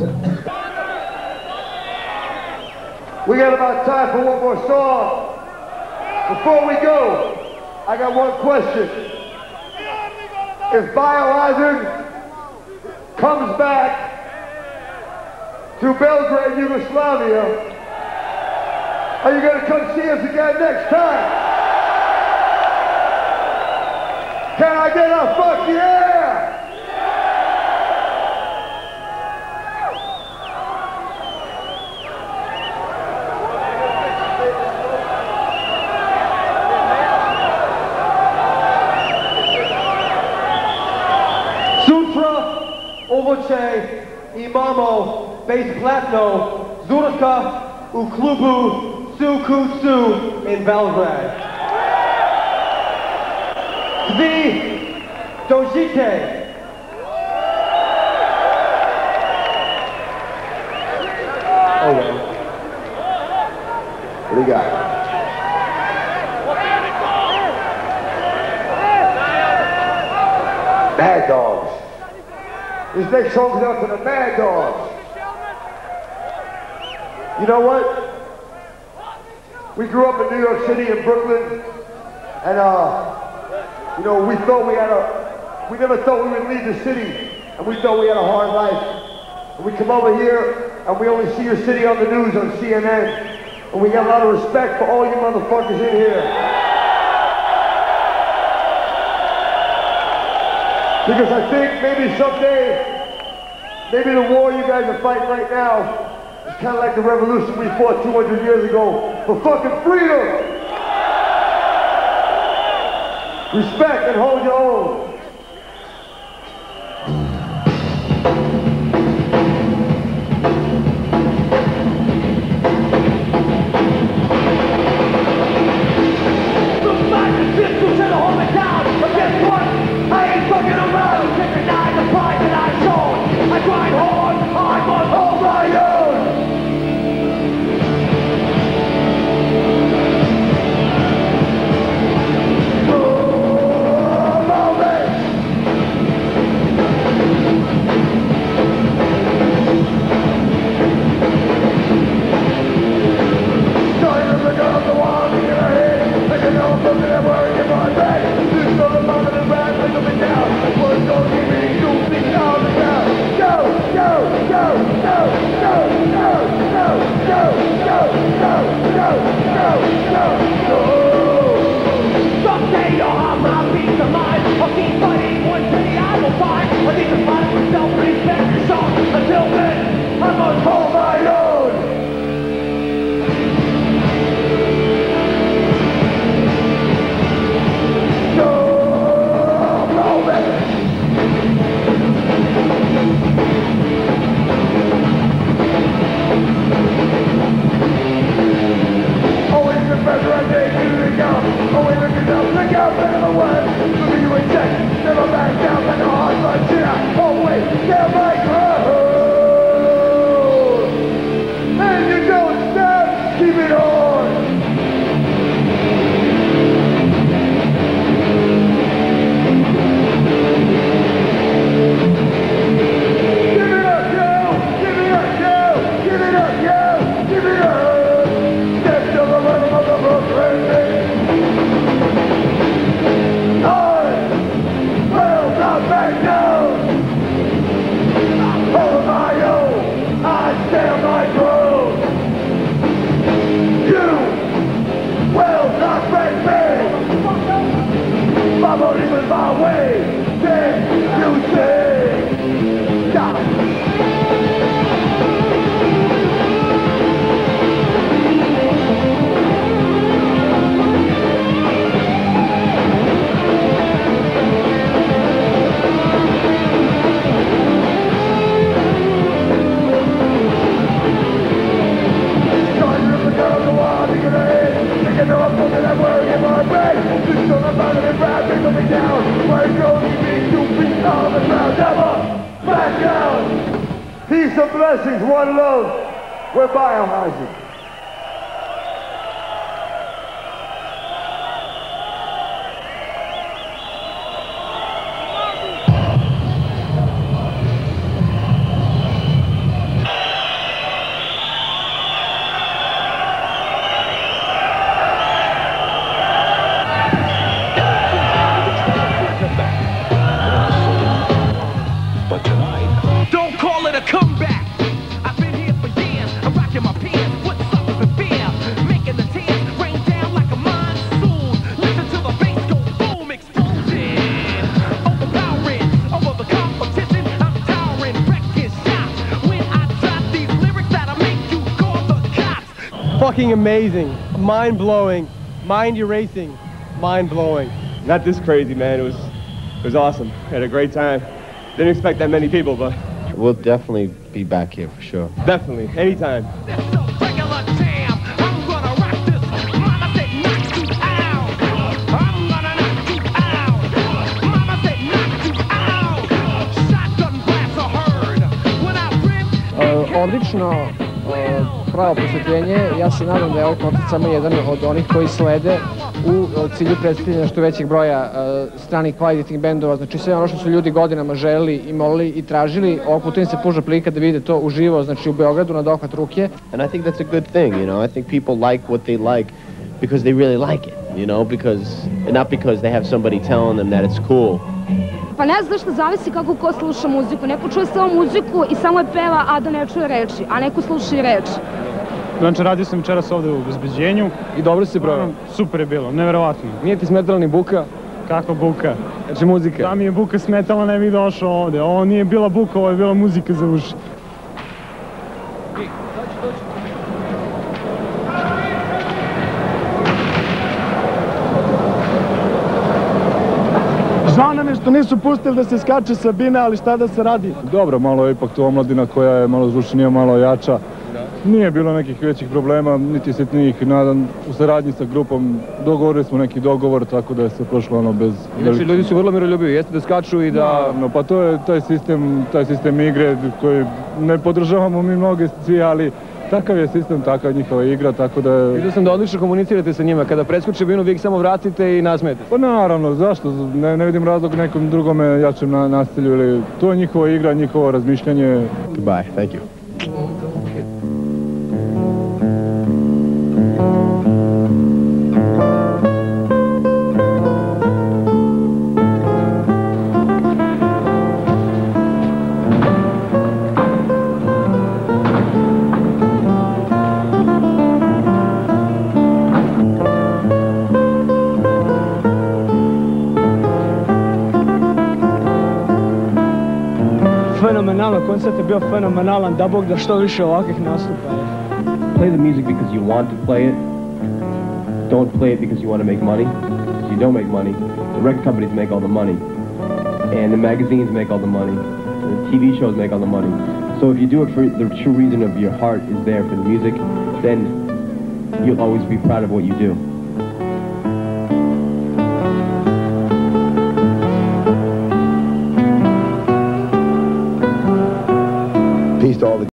We got about time for one more song. Before we go, I got one question. If Biohazard comes back to Belgrade, Yugoslavia, are you going to come see us again next time? Can I get a fuck yeah? Ovoce, Imamo, Base Platno, Zurka, Uklubu, Sukutsu in Belgrade. Dvi Dojite. Oh well. What do you got? Mad Dogs. This next song's out to the Mad Dogs. You know what? We grew up in New York City and Brooklyn, and uh, you know, we thought we had a, we never thought we would leave the city, and we thought we had a hard life. And we come over here, and we only see your city on the news on CNN, and we got a lot of respect for all you motherfuckers in here. Because I think maybe someday, maybe the war you guys are fighting right now is kind of like the revolution we fought 200 years ago for fucking freedom. Respect and hold your own. Blessings, one love. We're Biohazard. Cops. Fucking amazing. Mind blowing. Mind erasing. Mind blowing. Not this crazy, man. It was it was awesome. Had a great time. Didn't expect that many people, but We'll definitely be back here for sure. definitely, anytime. Uh, this pravo posvetljenje. Ja se nadam da je ovaj koncert samo jedan od onih koji slede u cilju predstavljanja što većeg broja stranih kvalitativnih bendova. Znači sve ono što su ljudi godinama i molili i tražili, ovog puta im se pruža prilika da vide to uživo, znači u Beogradu na dohvat ruke. And I think that's a good thing, you know. I think people like what they like because they really like it, you know, because not because they have somebody telling them that it's cool. Pa ne znam što zavisi kako ko sluša muziku. Neko čuje samo muziku i samo je peva, a da ne čuje reči, a neko sluša i reči. Znači, radio sam večeras ovde u obezbeđenju. I dobro si proveo. Super je bilo, neverovatno. Nije ti smetala ni buka, Kakva buka. znači muzika. Da mi je buka smetala, ne bih došao ovde. Ovo nije bila buka, ovo je bila muzika za uši. Žao nam je što nisu pustili da se skače Sabine, ali šta da se radi? Dobro, malo je ipak to omladina koja je malo zvučnija, malo jača. Nije bilo nekih većih problema, niti sitnijih. Nadam, u saradnji sa grupom dogovorili smo neki dogovor, tako da je se prošlo ono bez... Znači ljudi su vrlo miroljubivi, jeste da skaču i da... Naravno, pa to je taj sistem, taj sistem igre koji ne podržavamo mi mnoge svi, ali takav je sistem, takva je njihova igra, tako da. Vidio sam da odlično komunicirate sa njima. Kada preskoče binu, vi ih samo vratite i nasmete. Pa naravno, zašto? Ne, ne vidim razlog nekom drugome jačem na, nasilju ili... To je njihova igra, njihovo razmišljanje. Goodbye. Thank you. Koncert je bio fenomenalan, da Bog da što više ovakvih nastupa. Play the music because you want to play it. Don't play it because you want to make money. You don't make money. The record companies make all the money. And the magazines make all the money. The TV shows make all the money. So if you do it for the true reason of your heart is there for the music, then you'll always be proud of what you do. Peace to all the